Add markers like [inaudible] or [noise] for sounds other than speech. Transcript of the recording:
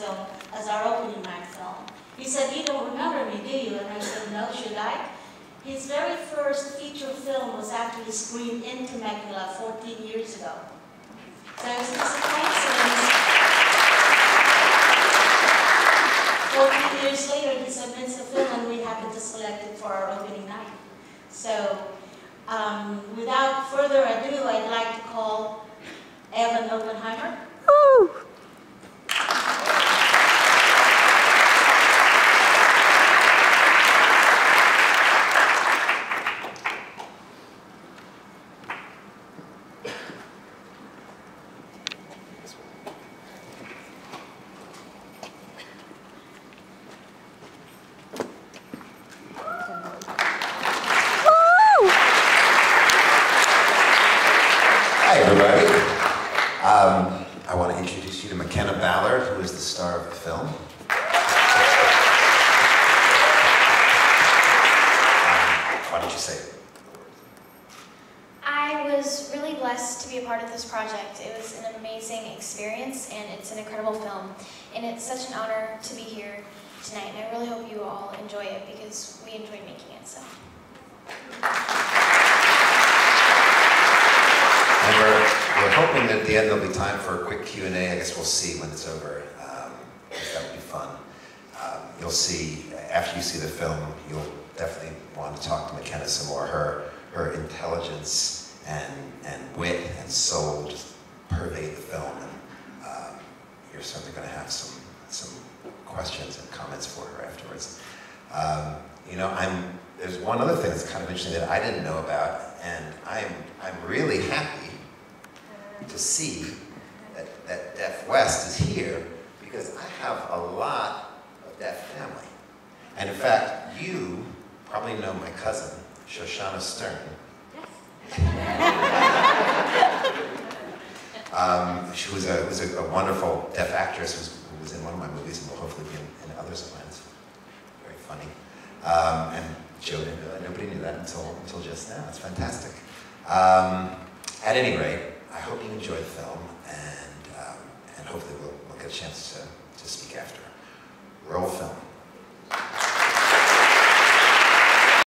film as our opening night film. He said, you don't remember me, do you? And I said, no, should I? His very first feature film was actually screened in Temecula 14 years ago. So it's just a coincidence. 14 years later, he submits the film and we happen to select it for our opening night. So um, without further ado, I'd like to call Evan Oppenheimer. Hi, everybody. Um, I want to introduce you to Makenna Ballard, who is the star of the film. Um, why don't you say it? I was really blessed to be a part of this project. It was an amazing experience and it's an incredible film. And it's such an honor to be here tonight. And I really hope you all enjoy it because we enjoyed making it. So. Hoping that at the end there'll be time for a quick Q&A. I guess we'll see when it's over. Um, that would be fun. Um, you'll see, after you see the film, you'll definitely want to talk to Makenna some more. Her, her intelligence and, and wit and soul just pervade the film. And um, you're certainly going to have some, some questions and comments for her afterwards. Um, you know, I'm, there's one other thing that's kind of interesting that I didn't know about, and I'm, I'm really happy to see that, that Deaf West is here because I have a lot of deaf family. And in fact, you probably know my cousin, Shoshannah Stern. [laughs] Um, she was a, was a, a wonderful deaf actress who was in one of my movies and will hopefully be in, in others of mine. It's very funny. Um, and Joe didn't know that. Nobody knew that until, until just now. It's fantastic. Um, at any rate, I hope you enjoy the film